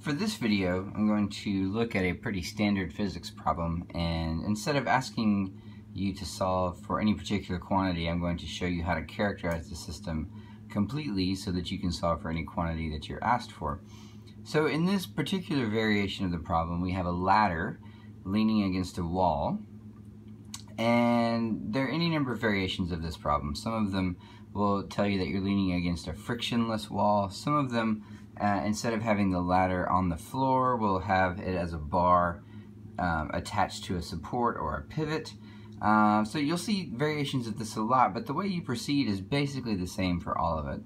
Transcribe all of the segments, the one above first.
For this video, I'm going to look at a pretty standard physics problem, and instead of asking you to solve for any particular quantity, I'm going to show you how to characterize the system completely so that you can solve for any quantity that you're asked for. So in this particular variation of the problem, we have a ladder leaning against a wall, and there are any number of variations of this problem. Some of them will tell you that you're leaning against a frictionless wall. Some of them uh, instead of having the ladder on the floor, we'll have it as a bar um, attached to a support or a pivot. Um, so you'll see variations of this a lot, but the way you proceed is basically the same for all of it.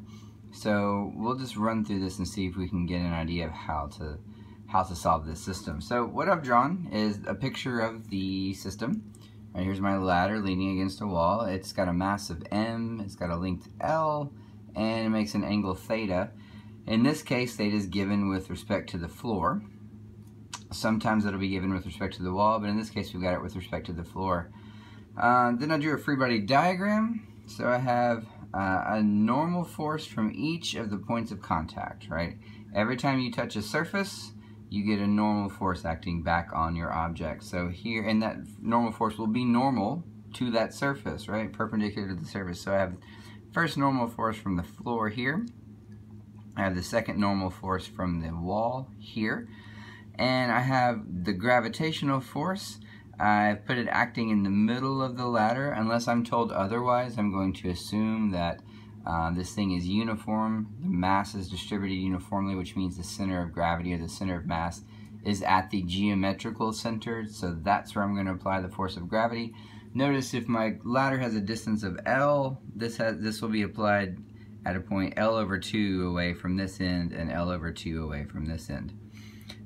So we'll just run through this and see if we can get an idea of how to how to solve this system. So what I've drawn is a picture of the system. Right, here's my ladder leaning against a wall. It's got a mass of m, it's got a length L, and it makes an angle theta. In this case, theta is given with respect to the floor. Sometimes it'll be given with respect to the wall, but in this case we've got it with respect to the floor. Uh, then I drew a free body diagram. So I have uh, a normal force from each of the points of contact, right? Every time you touch a surface, you get a normal force acting back on your object. So here, and that normal force will be normal to that surface, right? Perpendicular to the surface. So I have first normal force from the floor here. I have the second normal force from the wall here. And I have the gravitational force. I've put it acting in the middle of the ladder. Unless I'm told otherwise, I'm going to assume that uh, this thing is uniform. The mass is distributed uniformly, which means the center of gravity or the center of mass is at the geometrical center. So that's where I'm going to apply the force of gravity. Notice if my ladder has a distance of L, this, has, this will be applied at a point L over 2 away from this end and L over 2 away from this end.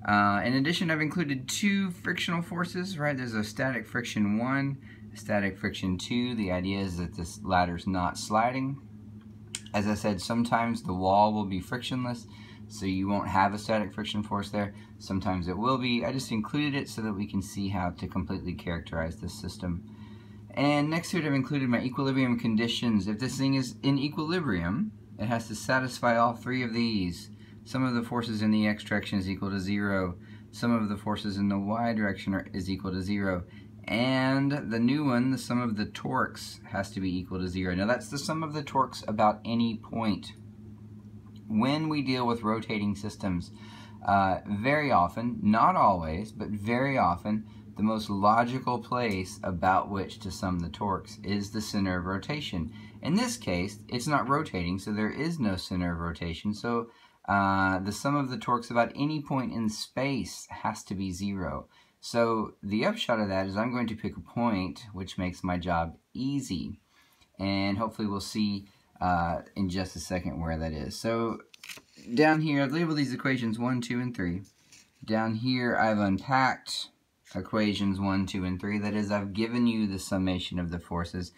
Uh, in addition, I've included two frictional forces, right? There's a static friction 1, static friction 2. The idea is that this ladder's not sliding. As I said, sometimes the wall will be frictionless, so you won't have a static friction force there. Sometimes it will be. I just included it so that we can see how to completely characterize this system. And next to it I've included my equilibrium conditions. If this thing is in equilibrium, it has to satisfy all three of these. Sum of the forces in the x direction is equal to zero. Sum of the forces in the y direction are, is equal to zero. And the new one, the sum of the torques, has to be equal to zero. Now that's the sum of the torques about any point. When we deal with rotating systems, uh, very often, not always, but very often, the most logical place about which to sum the torques is the center of rotation. In this case, it's not rotating, so there is no center of rotation. So uh, the sum of the torques about any point in space has to be zero. So the upshot of that is I'm going to pick a point which makes my job easy. And hopefully we'll see uh, in just a second where that is. So down here, I've labeled these equations 1, 2, and 3. Down here, I've unpacked equations 1, 2, and 3. That is, I've given you the summation of the forces.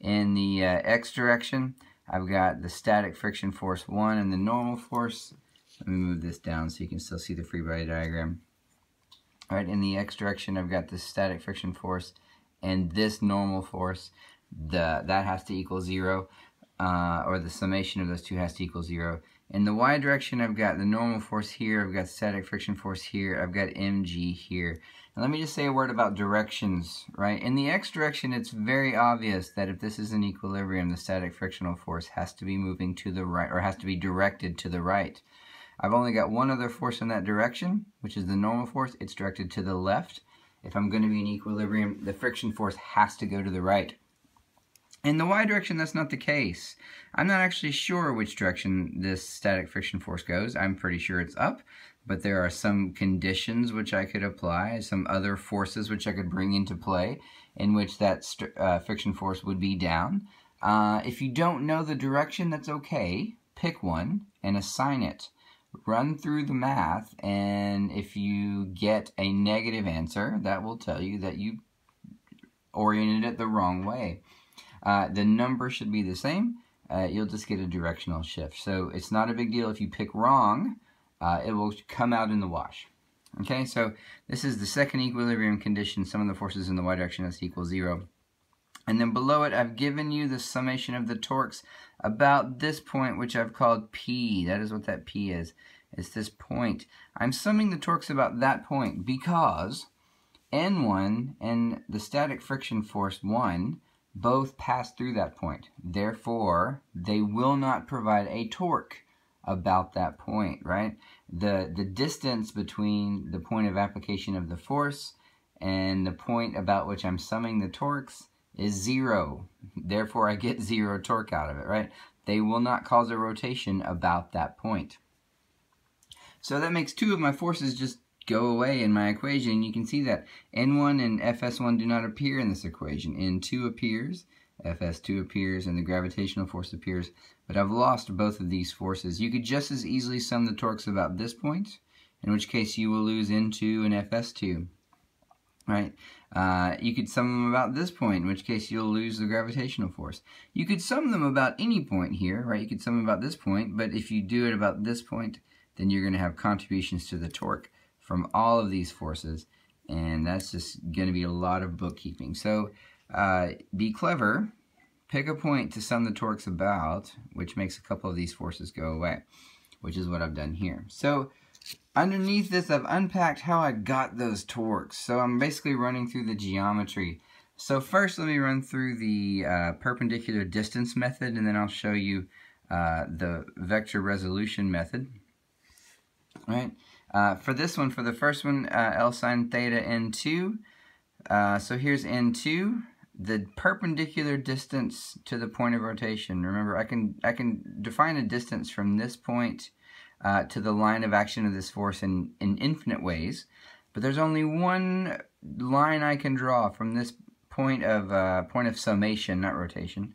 In the uh, x direction, I've got the static friction force 1 and the normal force. Let me move this down so you can still see the free body diagram. Alright, in the x direction, I've got the static friction force and this normal force. The, that has to equal 0, uh, or the summation of those two has to equal 0. In the y direction, I've got the normal force here, I've got static friction force here, I've got mg here. And let me just say a word about directions, right? In the x direction, it's very obvious that if this is in equilibrium, the static frictional force has to be moving to the right, or has to be directed to the right. I've only got one other force in that direction, which is the normal force. It's directed to the left. If I'm going to be in equilibrium, the friction force has to go to the right. In the y direction, that's not the case. I'm not actually sure which direction this static friction force goes. I'm pretty sure it's up, but there are some conditions which I could apply, some other forces which I could bring into play in which that uh, friction force would be down. Uh, if you don't know the direction, that's okay. Pick one and assign it. Run through the math, and if you get a negative answer, that will tell you that you oriented it the wrong way. Uh, the number should be the same. Uh, you'll just get a directional shift. So it's not a big deal if you pick wrong. Uh, it will come out in the wash. Okay, so this is the second equilibrium condition. Sum of the forces in the y direction is equal zero. And then below it, I've given you the summation of the torques about this point, which I've called P. That is what that P is. It's this point. I'm summing the torques about that point because N1 and the static friction force 1 both pass through that point. Therefore, they will not provide a torque about that point, right? The, the distance between the point of application of the force and the point about which I'm summing the torques is zero. Therefore, I get zero torque out of it, right? They will not cause a rotation about that point. So that makes two of my forces just go away in my equation. You can see that N1 and Fs1 do not appear in this equation. N2 appears, Fs2 appears, and the gravitational force appears, but I've lost both of these forces. You could just as easily sum the torques about this point, in which case you will lose N2 and Fs2 right? Uh, you could sum them about this point, in which case you'll lose the gravitational force. You could sum them about any point here, right? You could sum them about this point, but if you do it about this point, then you're going to have contributions to the torque from all of these forces, and that's just going to be a lot of bookkeeping. So uh, be clever, pick a point to sum the torques about, which makes a couple of these forces go away, which is what I've done here. So Underneath this, I've unpacked how I got those torques. So I'm basically running through the geometry. So first, let me run through the uh, perpendicular distance method, and then I'll show you uh, the vector resolution method. All right. Uh, for this one, for the first one, uh, L sine theta n2. Uh, so here's n2, the perpendicular distance to the point of rotation. Remember, I can I can define a distance from this point uh, to the line of action of this force in, in infinite ways. But there's only one line I can draw from this point of uh, point of summation, not rotation,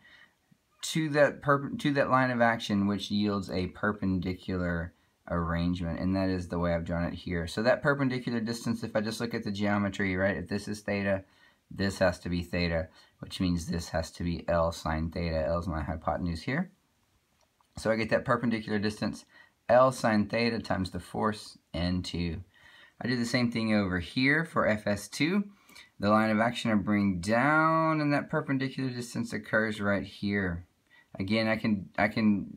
to that to that line of action, which yields a perpendicular arrangement, and that is the way I've drawn it here. So that perpendicular distance, if I just look at the geometry, right, if this is theta, this has to be theta, which means this has to be L sine theta. L is my hypotenuse here. So I get that perpendicular distance L sine theta times the force N2. I do the same thing over here for Fs2. The line of action I bring down and that perpendicular distance occurs right here. Again, I can, I can,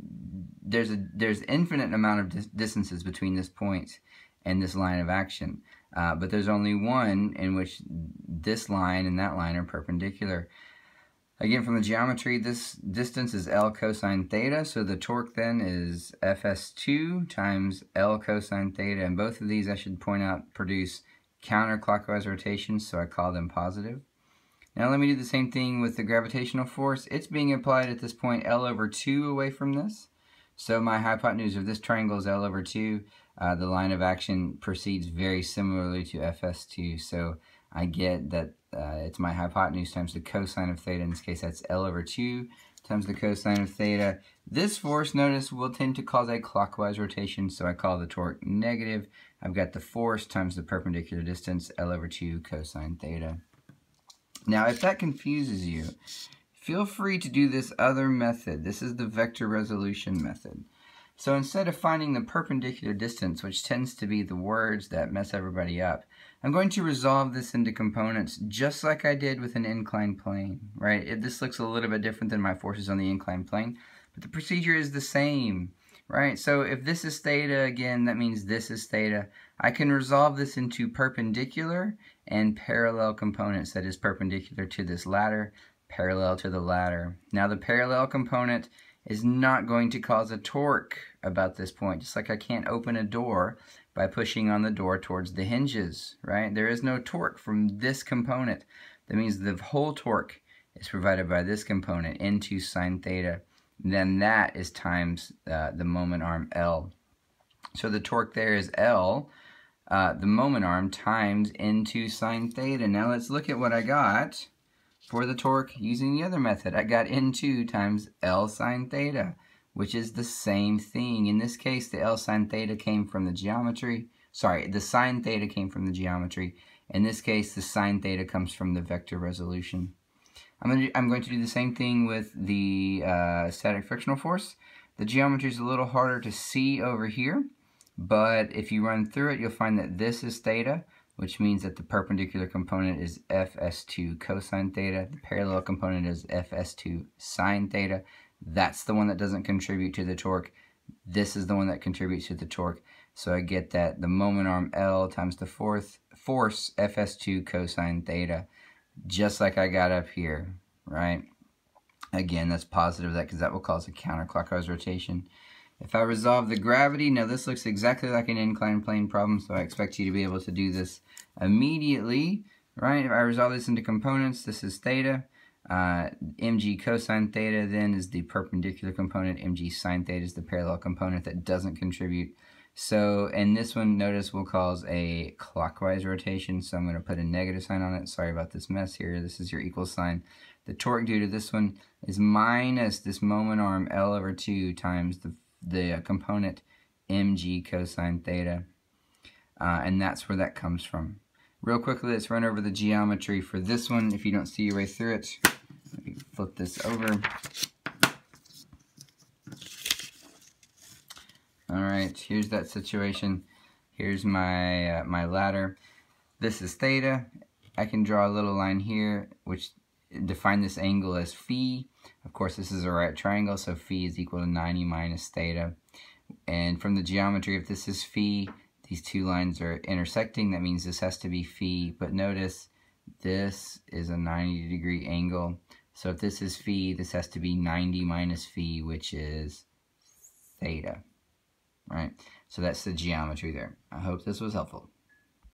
there's a, there's infinite amount of dis distances between this point and this line of action. Uh, but there's only one in which this line and that line are perpendicular. Again, from the geometry, this distance is L cosine theta, so the torque then is Fs2 times L cosine theta, and both of these, I should point out, produce counterclockwise rotations, so I call them positive. Now let me do the same thing with the gravitational force. It's being applied at this point L over 2 away from this. So my hypotenuse of this triangle is L over 2. Uh, the line of action proceeds very similarly to Fs2, so I get that uh, it's my hypotenuse times the cosine of theta. In this case, that's L over 2 times the cosine of theta. This force, notice, will tend to cause a clockwise rotation, so I call the torque negative. I've got the force times the perpendicular distance, L over 2 cosine theta. Now, if that confuses you, feel free to do this other method. This is the vector resolution method. So instead of finding the perpendicular distance, which tends to be the words that mess everybody up, I'm going to resolve this into components just like I did with an inclined plane, right? It, this looks a little bit different than my forces on the inclined plane, but the procedure is the same, right? So if this is theta, again, that means this is theta. I can resolve this into perpendicular and parallel components, that is perpendicular to this ladder, parallel to the ladder. Now the parallel component is not going to cause a torque about this point, just like I can't open a door by pushing on the door towards the hinges, right? There is no torque from this component. That means the whole torque is provided by this component, N2 sine theta. Then that is times uh, the moment arm L. So the torque there is L, uh, the moment arm times N2 sine theta. Now let's look at what I got for the torque using the other method. I got N2 times L sine theta which is the same thing. In this case, the L sine theta came from the geometry. Sorry, the sine theta came from the geometry. In this case, the sine theta comes from the vector resolution. I'm going to, I'm going to do the same thing with the uh, static frictional force. The geometry is a little harder to see over here, but if you run through it, you'll find that this is theta, which means that the perpendicular component is fs2 cosine theta, the parallel component is fs2 sine theta, that's the one that doesn't contribute to the torque. This is the one that contributes to the torque. So I get that the moment arm L times the fourth force Fs2 cosine theta, just like I got up here, right? Again, that's positive that because that will cause a counterclockwise rotation. If I resolve the gravity, now this looks exactly like an inclined plane problem, so I expect you to be able to do this immediately, right? If I resolve this into components, this is theta. Uh, mg cosine theta then is the perpendicular component. mg sine theta is the parallel component that doesn't contribute. So, and this one, notice, will cause a clockwise rotation. So I'm going to put a negative sign on it. Sorry about this mess here. This is your equal sign. The torque due to this one is minus this moment arm L over 2 times the, the component mg cosine theta. Uh, and that's where that comes from. Real quickly, let's run over the geometry for this one. If you don't see your way through it, flip this over. All right, here's that situation. Here's my, uh, my ladder. This is theta. I can draw a little line here, which define this angle as phi. Of course, this is a right triangle, so phi is equal to 90 minus theta. And from the geometry, if this is phi, these two lines are intersecting. That means this has to be phi. But notice this is a 90 degree angle. So if this is phi, this has to be 90 minus phi, which is theta. Right? So that's the geometry there. I hope this was helpful.